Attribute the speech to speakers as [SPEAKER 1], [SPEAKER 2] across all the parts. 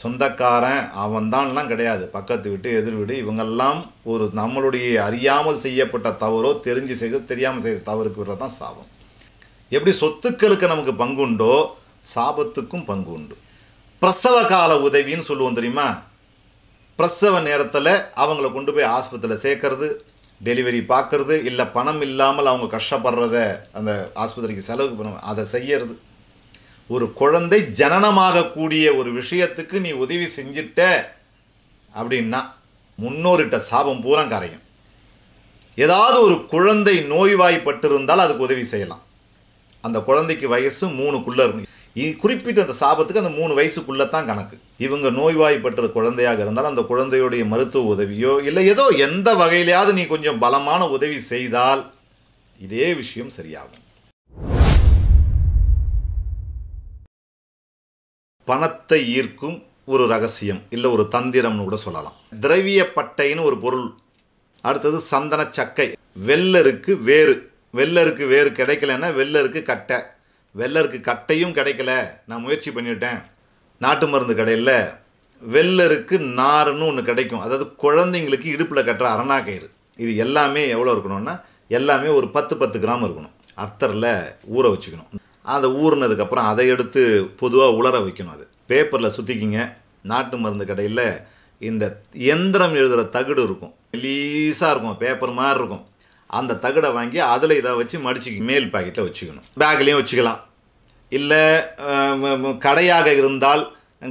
[SPEAKER 1] சொந்தக்காரன் அவன்தான்லாம் கிடையாது. பக்கத்து வீட்டு எதிர் வீடு இவங்கெல்லாம் ஒரு நம்மளுடைய அறியாமல் செய்யப்பட்ட தவறோ தெரிஞ்சு செய்தோ தெரியாமல் செய்த தவறுக்கு விடுறது தான் சாபம். எப்படி சொத்துக்களுக்கு நமக்கு பங்கு உண்டோ சாபத்துக்கும் பங்கு உண்டு. பிரசவ கால உதவின்னு சொல்லுவோம் தெரியுமா? பிரசவ நேரத்தில் அவங்கள கொண்டு போய் ஆஸ்பத்திரியில் சேர்க்கறது டெலிவரி பார்க்கறது இல்லை பணம் இல்லாமல் அவங்க கஷ்டப்படுறத அந்த ஆஸ்பத்திரிக்கு செலவுக்கு பண்ண அதை செய்யறது. ஒரு குழந்தை ஜனனமாகக்கூடிய ஒரு விஷயத்துக்கு நீ உதவி செஞ்சிட்ட அப்படின்னா முன்னோரிட்ட சாபம் பூரா கரையும். ஏதாவது ஒரு குழந்தை நோய்வாய்ப்பட்டிருந்தால் அதுக்கு உதவி செய்யலாம். அந்த குழந்தைக்கு வயசு மூணுக்குள்ளே இருக்கும். குறிப்பிட்ட அந்த சாபத்துக்கு அந்த மூணு வயசுக்குள்ளே தான் கணக்கு. இவங்க நோய்வாய்ப்பட்ட குழந்தையாக இருந்தாலும் அந்த குழந்தையுடைய மருத்துவ உதவியோ இல்லை ஏதோ எந்த வகையிலையாவது நீ கொஞ்சம் பலமான உதவி செய்தால் இதே விஷயம் சரியாகும். பணத்தை ஈர்க்கும் ஒரு ரகசியம் இல்லை ஒரு தந்திரம்னு கூட சொல்லலாம். திரவிய பட்டைன்னு ஒரு பொருள். அடுத்தது சந்தன சக்கை. வெள்ளருக்கு வேறு. வெள்ளருக்கு வேறு கிடைக்கலன்னா வெள்ளருக்கு கட்டை. வெள்ளருக்கு கட்டையும் கிடைக்கல. நான் முயற்சி பண்ணிவிட்டேன் நாட்டு மருந்து கடையில் வெள்ளருக்கு நாருன்னு ஒன்று கிடைக்கும். அதாவது குழந்தைங்களுக்கு இடுப்பில் கட்டுற அரணா கயிறு இது எல்லாமே எவ்வளோ இருக்கணும்னா எல்லாமே ஒரு பத்து பத்து கிராம் இருக்கணும். அத்தரில் ஊற வச்சுக்கணும். அதை ஊறினதுக்கப்புறம் அதை எடுத்து பொதுவாக உலர வைக்கணும் அது. பேப்பரில் சுற்றிக்கிங்க நாட்டு மருந்து கடையில் இந்த எந்திரம் எழுதுகிற தகடு இருக்கும். மெலீஸாக இருக்கும். பேப்பர் மாதிரி இருக்கும். அந்த தகடை வாங்கி அதில் இதை வச்சு மடிச்சு மேல் பாக்கெட்டில் வச்சுக்கணும். பேக்லேயும் வச்சுக்கலாம். இல்லை கடையாக இருந்தால்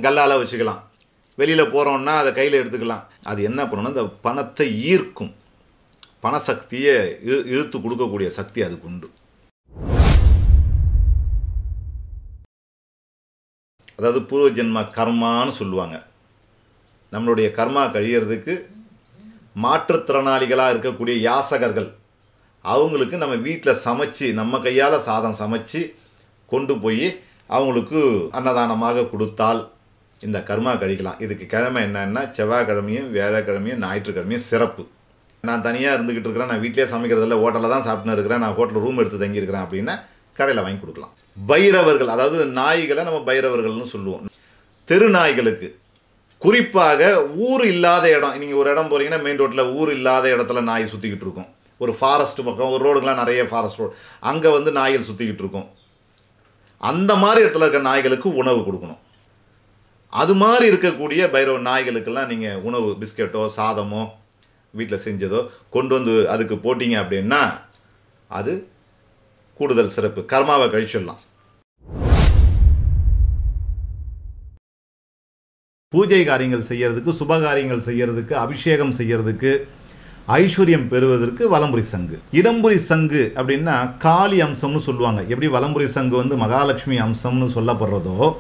[SPEAKER 1] கல்லால் வச்சுக்கலாம். வெளியில் போகிறோன்னா அதை கையில் எடுத்துக்கலாம். அது என்ன பண்ணணும்னா இந்த பணத்தை ஈர்க்கும். பணசக்தியை இழு இழுத்து கொடுக்கக்கூடிய சக்தி அதுக்கு உண்டு. அதாவது பூர்வ ஜென்ம கர்மான்னு சொல்லுவாங்க. நம்மளுடைய கர்மா கழியறதுக்கு மாற்றுத்திறனாளிகளாக இருக்கக்கூடிய யாசகர்கள் அவங்களுக்கு நம்ம வீட்டில் சமைச்சு நம்ம கையால் சாதம் சமைச்சு கொண்டு போய் அவங்களுக்கு அன்னதானமாக கொடுத்தால் இந்த கர்மா கழிக்கலாம். இதுக்கு கிழமை என்னென்னா செவ்வாய்க்கிழமையும் வியாழக்கிழமையும் ஞாயிற்றுக்கிழமையும் சிறப்பு. நான் தனியாக இருந்துக்கிட்டு இருக்கிறேன் நான் வீட்டிலே சமைக்கிறதில்ல ஹோட்டலில் தான் சாப்பிட்டுன்னு இருக்கிறேன் நான் ஹோட்டலில் ரூம் எடுத்து தங்கியிருக்கிறேன் அப்படின்னா கடையில் வாங்கி கொடுக்கலாம். பைரவர்கள் அதாவது நாய்களை நம்ம பைரவர்கள்னு சொல்லுவோம். தெரு நாய்களுக்கு குறிப்பாக ஊர் இல்லாத இடம். நீங்கள் ஒரு இடம் போகிறீங்கன்னா மெயின் ரோட்டில் ஊர் இல்லாத இடத்துல நாய் சுற்றிக்கிட்டு இருக்கும். ஒரு ஃபாரஸ்ட் பக்கம் ஒரு ரோடுங்களாம் நிறைய ஃபாரஸ்ட் ரோடு அங்கே வந்து நாய்கள் சுற்றிக்கிட்டு இருக்கும். அந்த மாதிரி இடத்துல இருக்க நாய்களுக்கு உணவு கொடுக்கணும். அது மாதிரி இருக்கக்கூடிய பைரவ நாய்களுக்கெல்லாம் நீங்கள் உணவு பிஸ்கெட்டோ சாதமோ வீட்டில் செஞ்சதோ கொண்டு வந்து அதுக்கு போட்டிங்க அப்படின்னா அது கூடுதல் சிறப்பு. கர்மாவை கழிச்சிடலாம். பூஜை காரியங்கள் செய்யறதுக்கு சுபகாரியங்கள் செய்யறதுக்கு அபிஷேகம் செய்யறதுக்கு ஐஸ்வர்யம் பெறுவதற்கு வலம்புரி சங்கு. இடம்புரி சங்கு அப்படின்னா காளி அம்சம்னு சொல்லுவாங்க. எப்படி வலம்புரி சங்கு வந்து மகாலட்சுமி அம்சம்னு சொல்லப்படுறதோ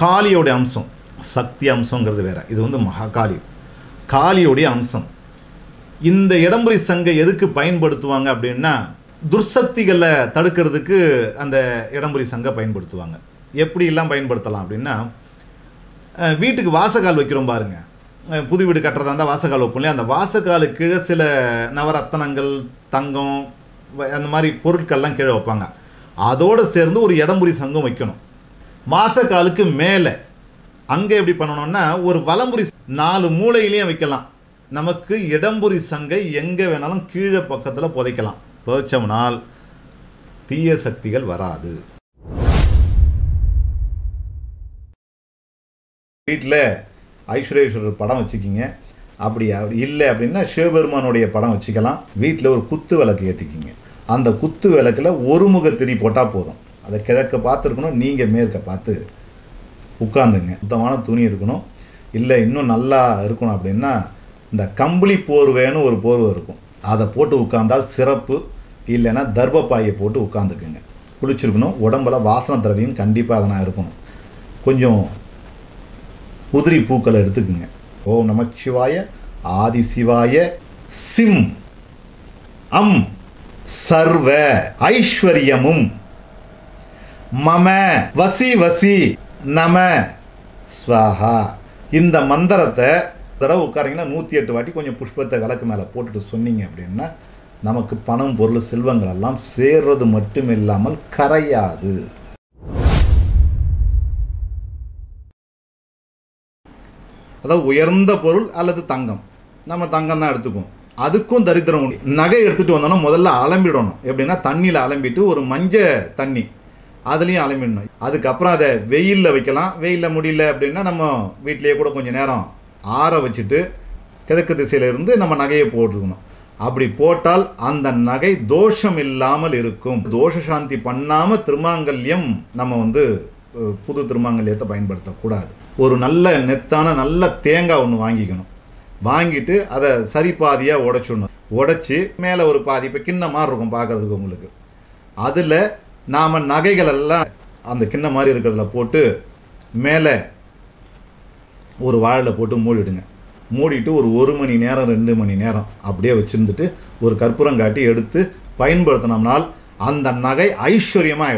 [SPEAKER 1] காளியோடைய அம்சம் சக்தி அம்சங்கிறது வேற. இது வந்து மகாகாளி. காளியோடைய அம்சம். இந்த இடம்புரி சங்கை எதுக்கு பயன்படுத்துவாங்க அப்படின்னா துர்சக்திகளை தடுக்கிறதுக்கு அந்த இடம்புரி சங்கம் பயன்படுத்துவாங்க. எப்படிலாம் பயன்படுத்தலாம் அப்படின்னா வீட்டுக்கு வாசகால் வைக்கிறோம் பாருங்க. புது வீடு கட்டுறதா இருந்தால் வாசகால் வைப்போம் இல்லையா? அந்த வாசக்காலு கீழே சில நவரத்தனங்கள் தங்கம் வ- அந்த மாதிரி பொருட்கள்லாம் கீழே வைப்பாங்க. அதோடு சேர்ந்து ஒரு இடம்புரி சங்கம் வைக்கணும். வாசக்காலுக்கு மேலே. அங்கே எப்படி பண்ணணும்னா ஒரு வலம்புரி நாலு மூளையிலையும் வைக்கலாம். நமக்கு இடம்புரி சங்கை எங்கே வேணாலும் கீழே பக்கத்தில் புதைக்கலாம். புதைச்சோம்னால் தீய சக்திகள் வராது. வீட்டில் ஐஸ்வரேஸ்வரர் படம் வச்சுக்கிங்க. அப்படி அப்படி இல்லை அப்படின்னா சிவபெருமானுடைய படம் வச்சுக்கலாம். வீட்டில் ஒரு குத்து விளக்கு ஏற்றிக்கிங்க அந்த குத்து விளக்கில் ஒரு முக திரி போட்டால் போதும். அதை கிழக்க பார்த்துருக்கணும் நீங்கள் மேற்க பார்த்து உட்காந்துங்க சுத்தமான துணி இருக்கணும். இல்லை இன்னும் நல்லா இருக்கணும் அப்படின்னா இந்த கம்பளி போர்வைன்னு ஒரு போர்வை இருக்கும். அதை போட்டு உட்கார்ந்தால் சிறப்பு இல்லைன்னா தர்பப்பாயை போட்டு உட்காந்துக்குங்க குளிச்சிருக்கணும் உடம்புல வாசன திரவியம் கண்டிப்பாக அதனால் இருக்கணும். கொஞ்சம் உதிரி பூக்களை எடுத்துக்குங்க. ஓம் நமச்சிவாய ஆதி சிவாய சிம் அம் சர்வ ஐஸ்வர்யமும். மம வசி வசி நம ஸ்வாஹா. இந்த மந்திரத்தை தடவை உட்காரிங்கன்னா நூற்றி எட்டு வாட்டி கொஞ்சம் புஷ்பத்தை விளக்கு மேலே போட்டுட்டு சொன்னீங்க அப்படின்னா நமக்கு பணம் பொருள் செல்வங்கள் எல்லாம் சேர்றது மட்டும் இல்லாமல் கரையாது. அதாவது உயர்ந்த பொருள் அல்லது தங்கம். நம்ம தங்கம் தான் எடுத்துக்குவோம். அதுக்கும் தரித்திரம் உண்டு. நகை எடுத்துகிட்டு வந்தோம்னா முதல்ல அலம்பிடணும். எப்படின்னா தண்ணியில் அலம்பிட்டு ஒரு மஞ்ச தண்ணி அதுலேயும் அலம்பிடணும். அதுக்கப்புறம் அதை வெயிலில் வைக்கலாம். வெயிலில் முடியல அப்படின்னா நம்ம வீட்டிலேயே கூட கொஞ்சம் நேரம் ஆற வச்சுட்டு கிழக்கு திசையிலிருந்து நம்ம நகையை போட்டுருக்கணும். அப்படி போட்டால் அந்த நகை தோஷம் இல்லாமல் இருக்கும். தோஷ சாந்தி பண்ணாமல் திருமாங்கல்யம் நம்ம வந்து புது திருமாங்கல்யத்தை பயன்படுத்தக்கூடாது. ஒரு நல்ல நெத்தான நல்ல தேங்காய் ஒன்று வாங்கிக்கணும். வாங்கிட்டு அதை சரி பாதியாக உடைச்சிடணும். உடச்சி மேலே ஒரு பாதி இப்போ கிண்ண மாதிரி இருக்கும் பார்க்கறதுக்கு உங்களுக்கு. அதில் நாம் நகைகளெல்லாம் அந்த கிண்ண மாதிரி இருக்கிறதுல போட்டு மேலே ஒரு வாழலை போட்டு மூடிடுங்க. மூடிட்டு ஒரு ஒரு மணி நேரம் ரெண்டு மணி நேரம் அப்படியே வச்சுருந்துட்டு ஒரு கற்பூரம் காட்டி எடுத்து பயன்படுத்தினோம்னால் அந்த நகை ஐஸ்வர்யமாக